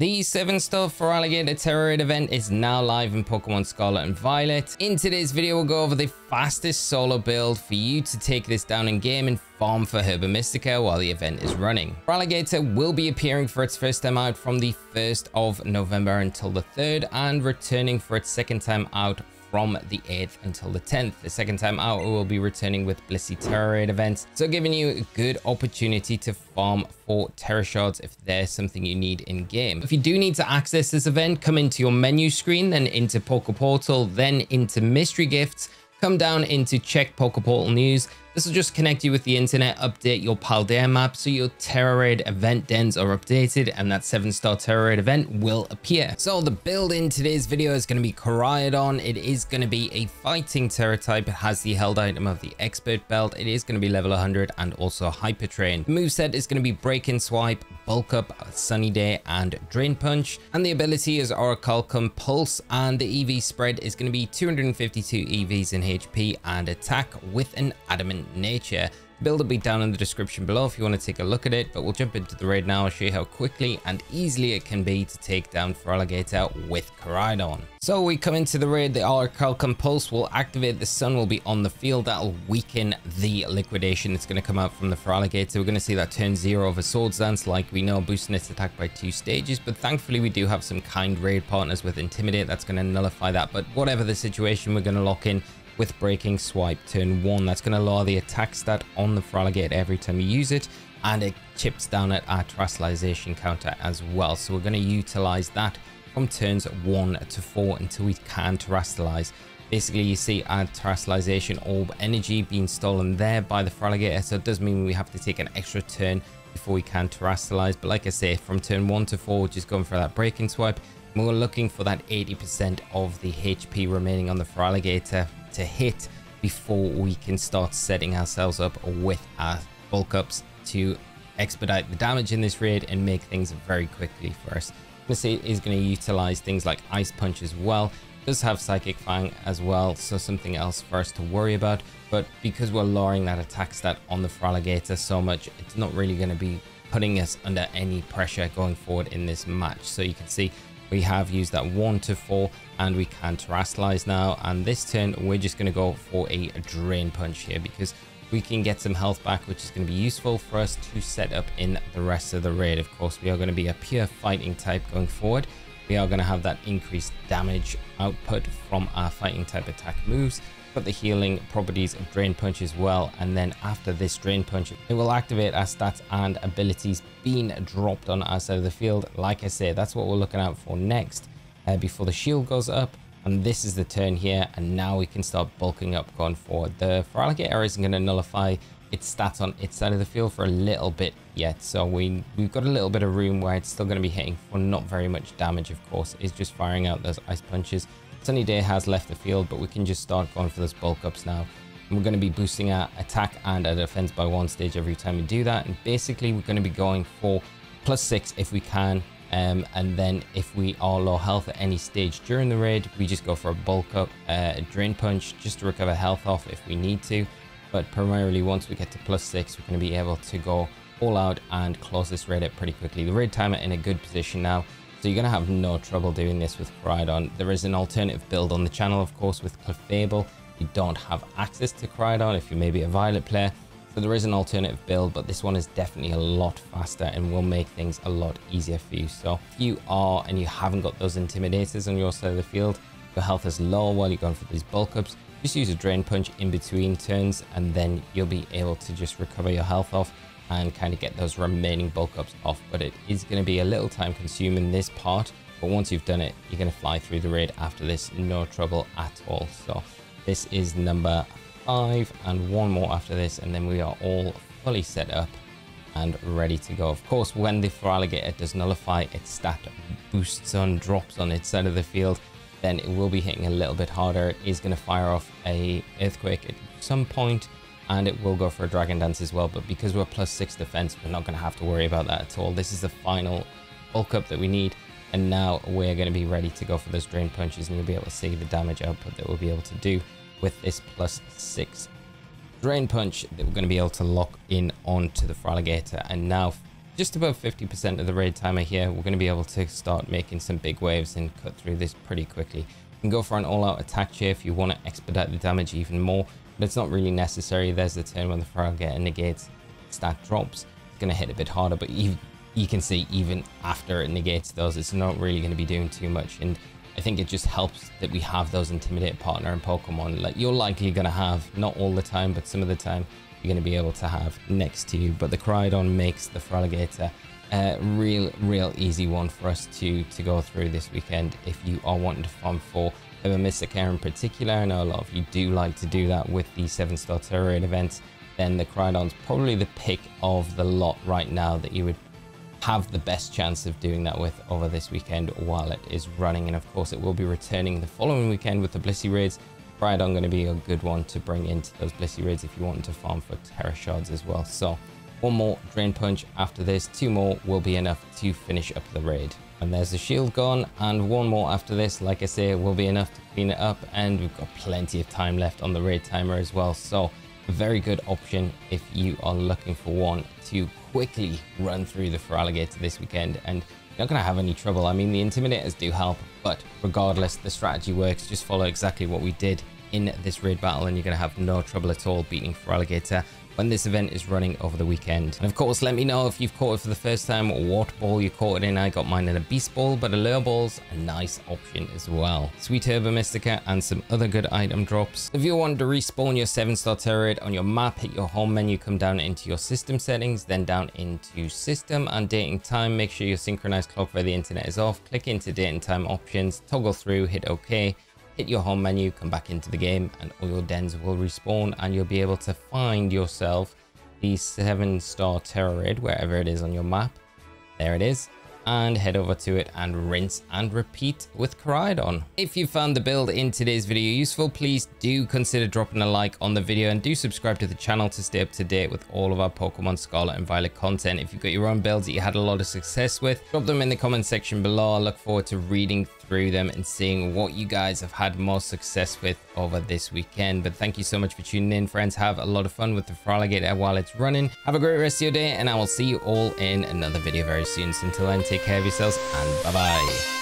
The 7-star Feraligatr Tera Raid event is now live in Pokemon Scarlet and Violet. In today's video, we'll go over the fastest solo build for you to take this down in game and farm for Herba Mystica while the event is running. Feraligatr will be appearing for its first time out from the 1st of November until the 3rd and returning for its second time out from the 8th until the 10th. The second time out, we will be returning with Blissey Tera Raid events. So giving you a good opportunity to farm for Tera Shards if there's something you need in game. If you do need to access this event, come into your menu screen, then into Poke Portal, then into Mystery Gifts, come down into check Poke Portal news. This will just connect you with the internet, update your Paldea map so your Tera Raid event dens are updated and that 7-star Tera Raid event will appear. So the build in today's video is going to be Koraidon. It is going to be a fighting Tera type. It has the held item of the Expert Belt. It is going to be level 100 and also Hyper Train. The moveset is going to be Breaking Swipe, Bulk Up, Sunny Day, and Drain Punch. And the ability is Orichalcum Pulse, and the EV spread is going to be 252 EVs in HP and attack with an Adamant nature. build will be down in the description below if you want to take a look at it, but we'll jump into the raid now and show you how quickly and easily it can be to take down Feraligatr with Koraidon. So we come into the raid, the Orichalcum Pulse will activate, the sun will be on the field, that'll weaken the liquidation that's going to come out from the Feraligatr. We're going to see that turn zero of a Swords Dance, like we know, boosting its attack by two stages, but thankfully we do have some kind raid partners with Intimidate that's going to nullify that, but whatever the situation, we're going to lock in with Breaking Swipe turn 1. That's going to lower the attack stat on the Feraligatr every time you use it and it chips down at our terastallization counter as well. So we're going to utilize that from turns 1 to 4 until we can terastallize. Basically, you see our terastallization orb energy being stolen there by the Feraligatr, so it does mean we have to take an extra turn before we can terastallize. But like I say, from turn 1 to 4, just going for that breaking swipe, we're looking for that 80% of the HP remaining on the Feraligatr to hit before we can start setting ourselves up with our bulk ups to expedite the damage in this raid and make things very quickly for us. This is going to utilize things like Ice Punch as well. Does have Psychic Fang as well, so something else for us to worry about. But because we're lowering that attack stat on the Feraligatr so much, it's not really going to be putting us under any pressure going forward in this match. So you can see we have used that one to four and we can terastallize now. And this turn we're just going to go for a drain punch here because we can get some health back which is going to be useful for us to set up in the rest of the raid. Of course we are going to be a pure fighting type going forward. We are going to have that increased damage output from our fighting type attack moves got the healing properties of Drain Punch as well. And then after this Drain Punch, it will activate our stats and abilities being dropped on our side of the field. Like I said, that's what we're looking out for next uh, before the shield goes up. And this is the turn here. And now we can start bulking up going forward. The Feraligatr isn't going to nullify its stats on its side of the field for a little bit yet. So we, we've got a little bit of room where it's still going to be hitting for not very much damage, of course. It's just firing out those ice punches. Sunny Day has left the field, but we can just start going for those bulk ups now. And we're going to be boosting our attack and our defense by one stage every time we do that. And basically, we're going to be going for plus six if we can. Um, and then if we are low health at any stage during the raid, we just go for a bulk up, uh, a drain punch just to recover health off if we need to. But primarily, once we get to plus six, we're going to be able to go all out and close this raid up pretty quickly. The raid timer in a good position now. So you're going to have no trouble doing this with Koraidon. There is an alternative build on the channel, of course, with Clefable. You don't have access to Koraidon if you're maybe a Violet player. So there is an alternative build, but this one is definitely a lot faster and will make things a lot easier for you. So if you are and you haven't got those Intimidators on your side of the field, your health is low while you're going for these bulk ups, just use a Drain Punch in between turns and then you'll be able to just recover your health off and kind of get those remaining bulk ups off. But it is going to be a little time consuming this part. But once you've done it, you're going to fly through the raid after this, no trouble at all. So this is number five and one more after this. And then we are all fully set up and ready to go. Of course, when the Feraligatr does nullify its stat boosts on drops on its side of the field, then it will be hitting a little bit harder. It is going to fire off a Earthquake at some point and it will go for a Dragon Dance as well. But because we're plus six defense, we're not going to have to worry about that at all. This is the final bulk up that we need. And now we're going to be ready to go for those Drain Punches and you'll be able to see the damage output that we'll be able to do with this plus six Drain Punch that we're going to be able to lock in onto the Feraligatr. And now just about 50% of the raid timer here, we're going to be able to start making some big waves and cut through this pretty quickly. You can go for an all-out attack here if you want to expedite the damage even more, but it's not really necessary. There's the turn when the Feraligatr uh, negates stat drops. It's going to hit a bit harder, but you, you can see even after it negates those, it's not really going to be doing too much. And I think it just helps that we have those Intimidate partner in Pokemon. Like you're likely going to have, not all the time, but some of the time, you're going to be able to have next to you. But the Koraidon makes the Feraligatr a real, real easy one for us to, to go through this weekend if you are wanting to farm for Herba Mystica in particular. I know a lot of you do like to do that with the 7-star Tera Raid events. Then the Koraidon's probably the pick of the lot right now that you would have the best chance of doing that with over this weekend while it is running. And of course, it will be returning the following weekend with the Blissey Raids. Koraidon going to be a good one to bring into those Blissey Raids if you want to farm for Tera Shards as well. So one more Drain Punch after this. Two more will be enough to finish up the raid. And there's the shield gone. And one more after this, like I say, will be enough to clean it up. And we've got plenty of time left on the raid timer as well. So a very good option if you are looking for one to quickly run through the Feraligatr this weekend. And you're not going to have any trouble. I mean, the Intimidators do help, but regardless, the strategy works. Just follow exactly what we did in this raid battle and you're going to have no trouble at all beating Feraligatr when this event is running over the weekend. And of course, let me know if you've caught it for the first time what ball you caught it in. I got mine in a beast ball, but a lure ball's a nice option as well. Sweet Herba Mystica and some other good item drops. If you want to respawn your 7-star Tera Raid on your map, hit your home menu, come down into your system settings, then down into system and date and time. Make sure your synchronized clock via the internet is off. Click into date and time options, toggle through, hit OK hit your home menu, come back into the game, and all your dens will respawn, and you'll be able to find yourself the 7-star Tera Raid, wherever it is on your map. There it is and head over to it and rinse and repeat with Koraidon. If you found the build in today's video useful, please do consider dropping a like on the video and do subscribe to the channel to stay up to date with all of our Pokemon Scarlet and Violet content. If you've got your own builds that you had a lot of success with, drop them in the comment section below. I look forward to reading through them and seeing what you guys have had most success with over this weekend. But thank you so much for tuning in, friends. Have a lot of fun with the Feraligatr while it's running. Have a great rest of your day, and I will see you all in another video very soon. So until then, take care of yourselves, and bye-bye.